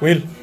Will.